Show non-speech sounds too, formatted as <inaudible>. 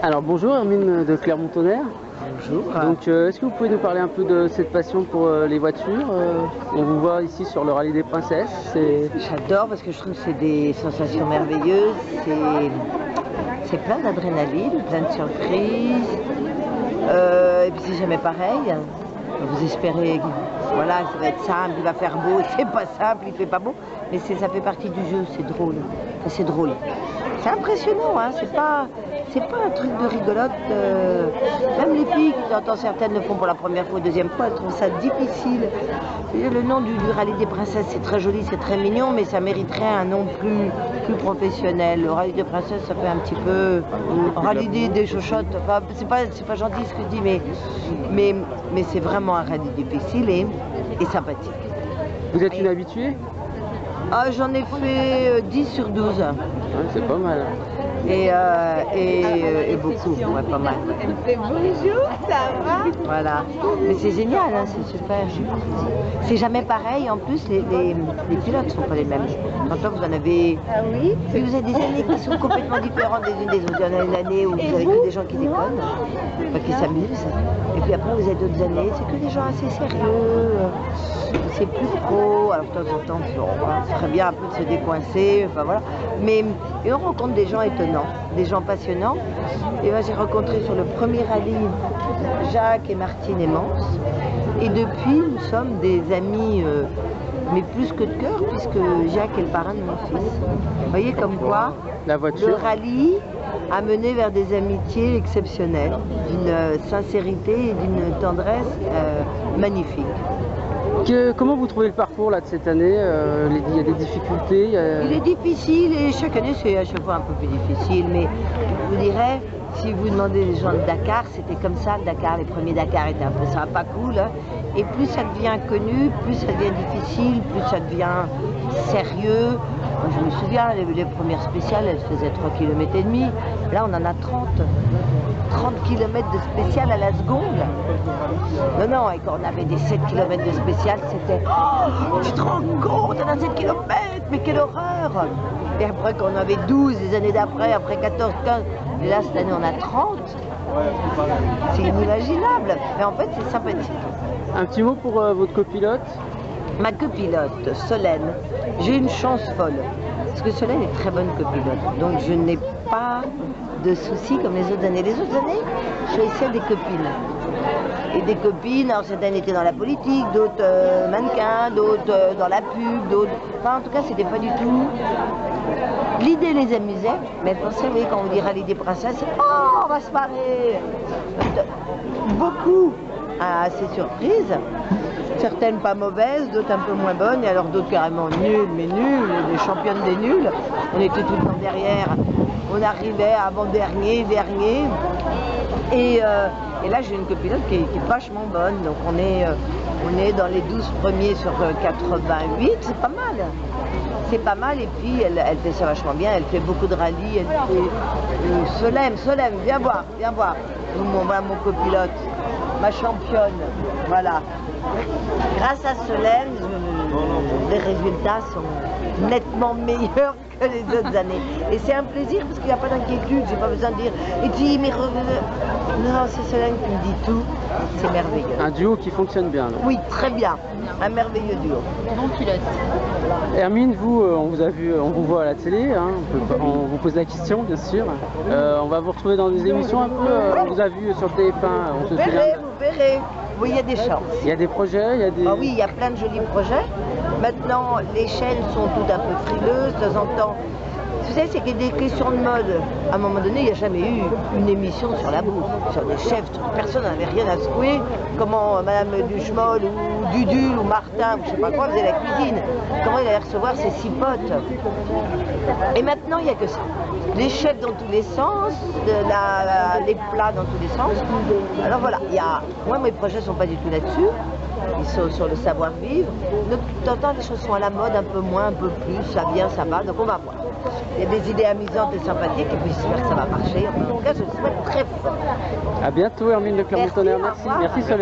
Alors bonjour Hermine de Clermont-Tonnerre. Bonjour. Donc euh, est-ce que vous pouvez nous parler un peu de cette passion pour euh, les voitures Euh, On vous voit ici sur le rallye des princesses. J'adore parce que je trouve que c'est des sensations merveilleuses. C'est, plein d'adrénaline, plein de surprises. Euh, et puis c'est jamais pareil. Vous espérez, voilà, ça va être simple, il va faire beau. <laughs> C'est pas simple, il fait pas beau. Mais ça fait partie du jeu, c'est drôle. C'est drôle. C'est impressionnant, hein. C'est pas, c'est pas un truc de rigolote. euh, Même les filles, qui certaines le font pour la première fois ou deuxième fois, elles trouvent ça difficile. Le nom du, du rallye des princesses, c'est très joli, c'est très mignon, mais ça mériterait un nom plus, plus professionnel. Le rallye des princesses, ça fait un petit peu rallye des, des chochottes. Enfin, c'est pas, c'est pas gentil ce que je dis, mais, mais, mais c'est vraiment un rallye difficile et, et sympathique. Vous êtes une habituée? Ah, j'en ai fait euh, 10 sur 12. Ouais, C'est pas mal. Et, euh, et, euh, et beaucoup, ouais, pas mal. Bonjour, ça va? Voilà. Mais c'est génial, hein, c'est super. C'est jamais pareil. En plus, les, les, les pilotes sont pas les mêmes. Tantôt, vous en avez. Ah oui? Puis vous avez des années qui sont complètement différentes les unes des autres. Il y en a une année où vous avez que des gens qui déconnent, enfin, qui s'amusent. Et puis après, vous avez d'autres années, c'est que des gens assez sérieux. C'est plus pro. Alors, de temps en temps, voilà, c'est très bien un peu de se décoincer. Enfin, voilà. Mais et on rencontre des gens étonnants, des gens passionnants. Et moi, j'ai rencontré sur le premier rallye Jacques et Martine et Mans. Et depuis, nous sommes des amis, euh, mais plus que de cœur, puisque Jacques est le parrain de mon fils. Vous voyez comme quoi La le rallye a mené vers des amitiés exceptionnelles, d'une euh, sincérité et d'une tendresse euh, magnifique. Comment vous trouvez le parcours là de cette année Euh, Il y a des difficultés il est difficile et chaque année c'est à chaque fois un peu plus difficile, mais je vous dirais, si vous demandez les gens de Dakar, c'était comme ça, le Dakar, les premiers Dakar étaient un peu sympa, cool, hein. et plus ça devient connu, plus ça devient difficile, plus ça devient sérieux. Je me souviens, les, les premières spéciales, elles faisaient 3 km et demi, là on en a 30. 30 km de spécial à la seconde. Non, non, et quand on avait des 7 km de spécial, c'était Oh, Tu te rends compte, on a 7 km, mais quelle horreur Et après, quand on avait 12, les années d'après, après 14, 15, et là, cette année, on a 30. C'est inimaginable, mais en fait, c'est sympathique. Un petit mot pour euh, votre copilote? Ma copilote, Solène, j'ai une chance folle. Parce que Solène est très bonne copilote. Donc je n'ai pas de soucis comme les autres années. Les autres années, je choisissais des copines. Et des copines, certaines étaient dans la politique, d'autres euh, mannequins, d'autres euh, dans la pub, d'autres. Enfin, en tout cas, c'était pas du tout. L'idée les amusait, mais pensaient, vous voyez, quand on dit rallye des princesses, oh, on va se marrer Beaucoup à ces surprises. Certaines pas mauvaises, d'autres un peu moins bonnes, et alors d'autres carrément nulles, mais nulles, des championnes des nuls. On était tout le temps derrière, on arrivait avant-dernier, dernier. Et, euh, et là, j'ai une copilote qui est, vachement bonne, donc on est, euh, on est dans les 12 premiers sur euh, 88, c'est pas mal. C'est pas mal, et puis elle, elle fait ça vachement bien, elle fait beaucoup de rallyes, elle fait... Euh, Solène, viens voir, viens voir. Mon, mon copilote, ma championne, voilà. Grâce à Solène, je- les résultats sont nettement meilleurs que les autres années. Et c'est un plaisir parce qu'il n'y a pas d'inquiétude, j'ai pas besoin de dire et puis mais re- non, c'est Solène qui me dit tout, c'est merveilleux. Un duo qui fonctionne bien. donc. Oui, très bien, un merveilleux duo. Bon pilote. Hermine, vous, euh, on vous a vu, on vous voit à la télé, hein, on, peut pas- on vous pose la question bien sûr. Euh, on va vous retrouver dans des émissions un peu, euh, on vous a vu sur TF1, on se Vous verrez, souvient. vous verrez. Oui, il y a des chances. Il y a des projets, il y a des... Ah oui, il y a plein de jolis projets. Maintenant, les chaînes sont toutes un peu frileuses, de temps en temps. Vous savez, c'est des questions de mode. À un moment donné, il n'y a jamais eu une émission sur la bouffe, sur des chefs. Personne n'avait rien à secouer. Comment euh, Madame Duchemol ou Dudul ou Martin, ou je sais pas quoi, faisait la cuisine. Comment il allait recevoir ses six potes. Et maintenant, il n'y a que ça. Les chefs dans tous les sens, les plats dans tous les sens. Alors voilà, il y a, moi mes projets ne sont pas du tout là-dessus. Ils sont sur le savoir-vivre. De temps en temps, les choses sont à la mode, un peu moins, un peu plus, ça vient, ça va, donc on va voir. Il y a des idées amusantes et sympathiques, et puis j'espère que ça va marcher. En tout cas, je le souhaite très fort. À bientôt Hermine de Clermont-Tonnerre, Merci, merci.